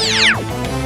Yeah.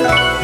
Yeah.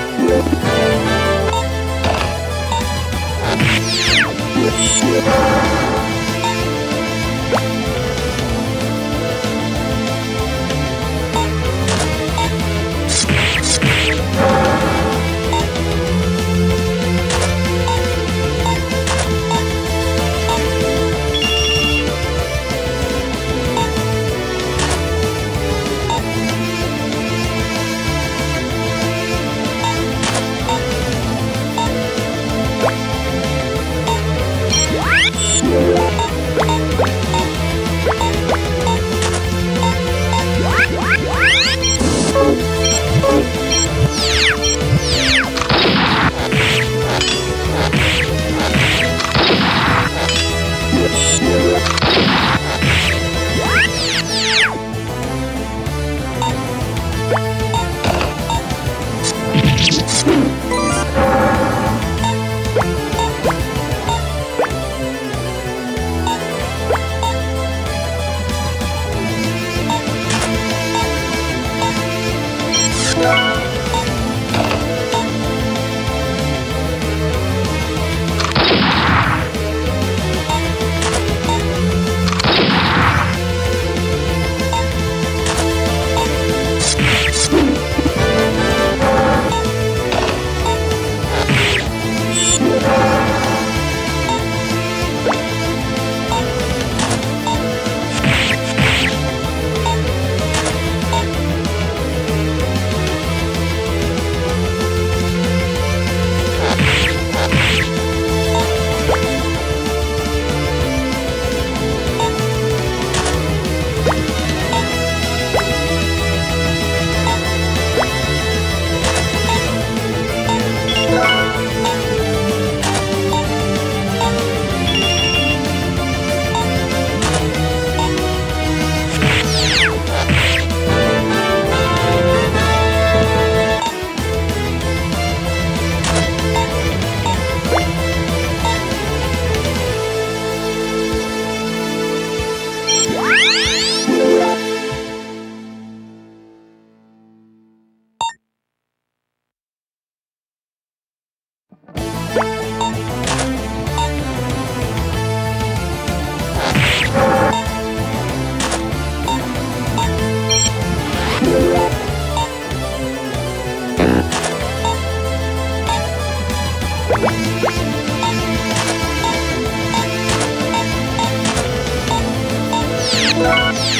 Yeah.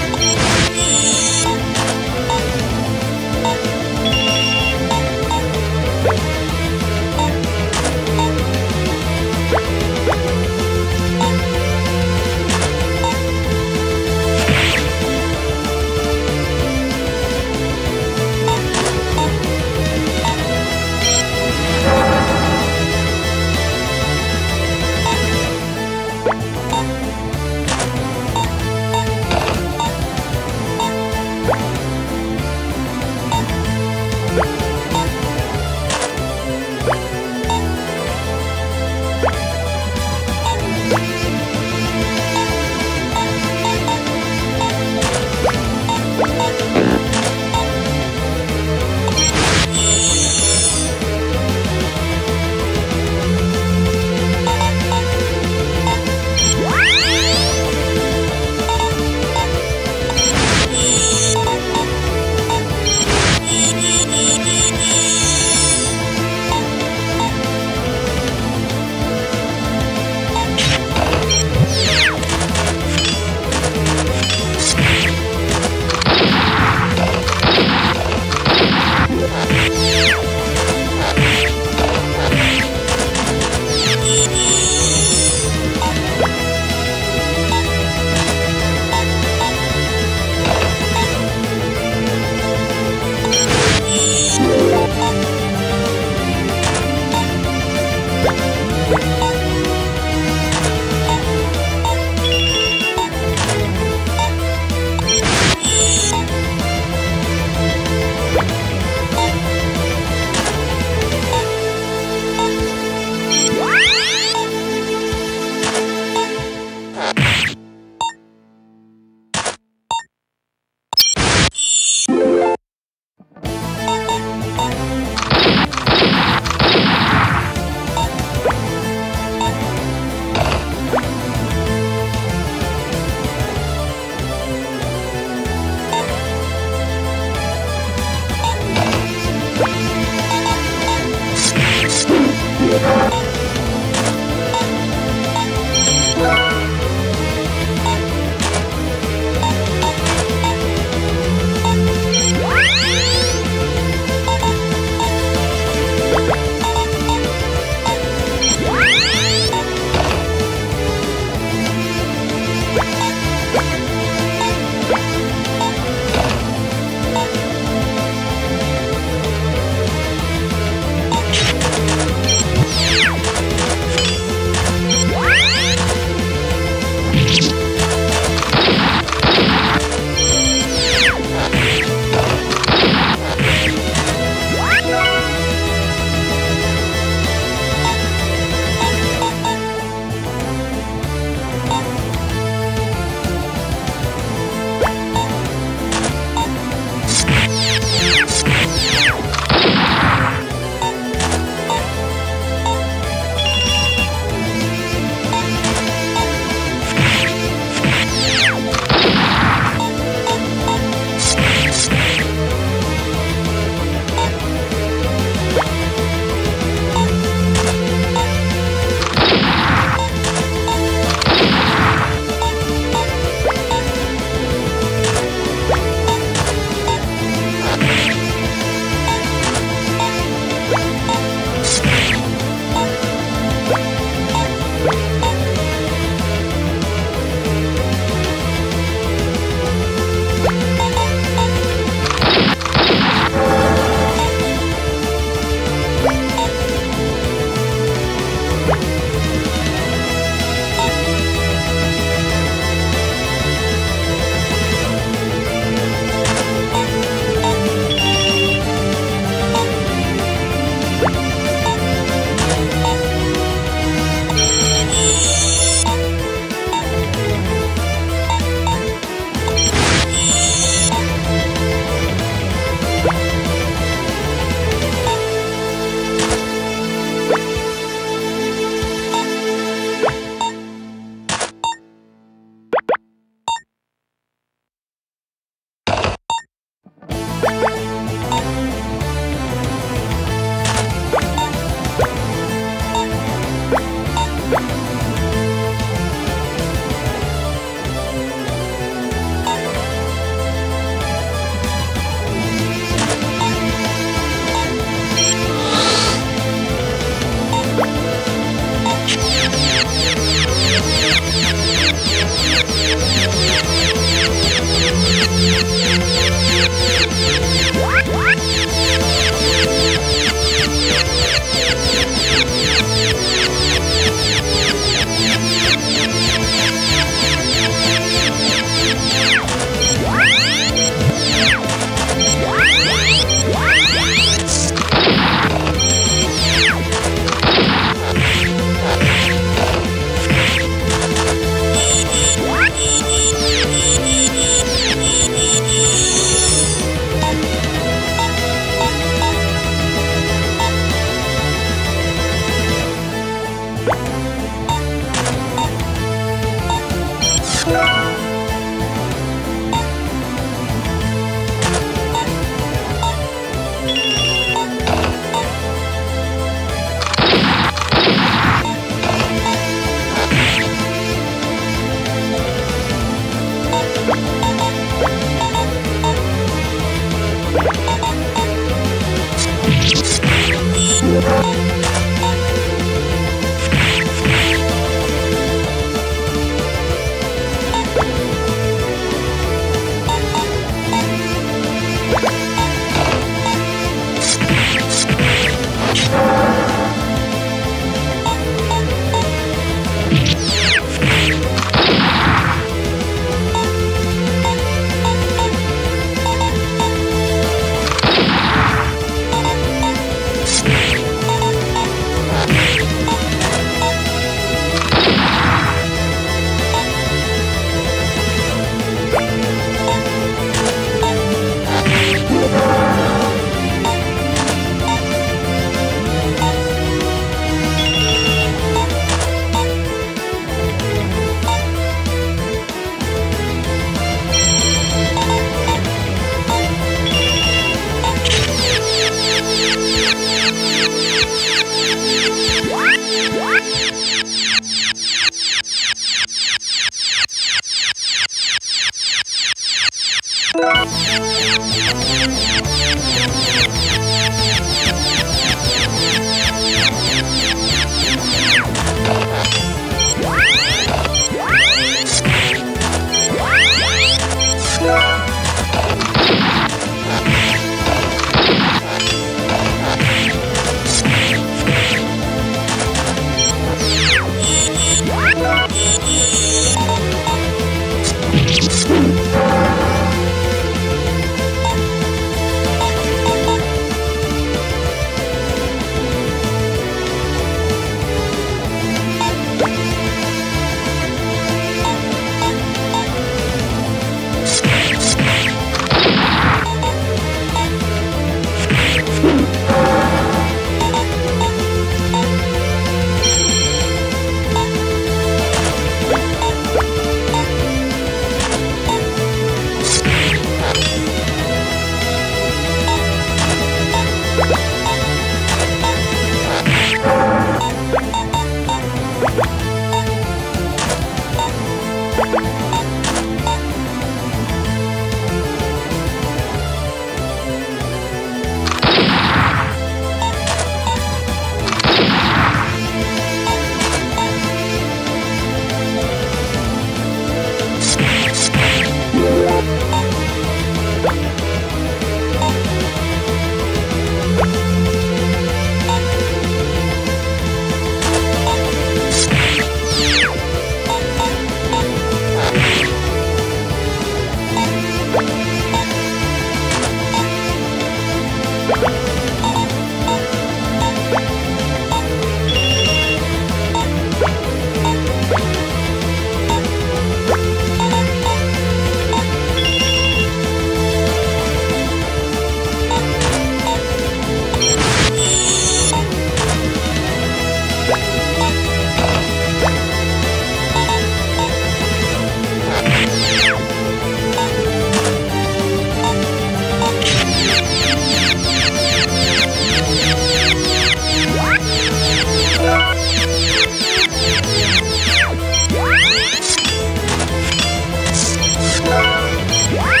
What?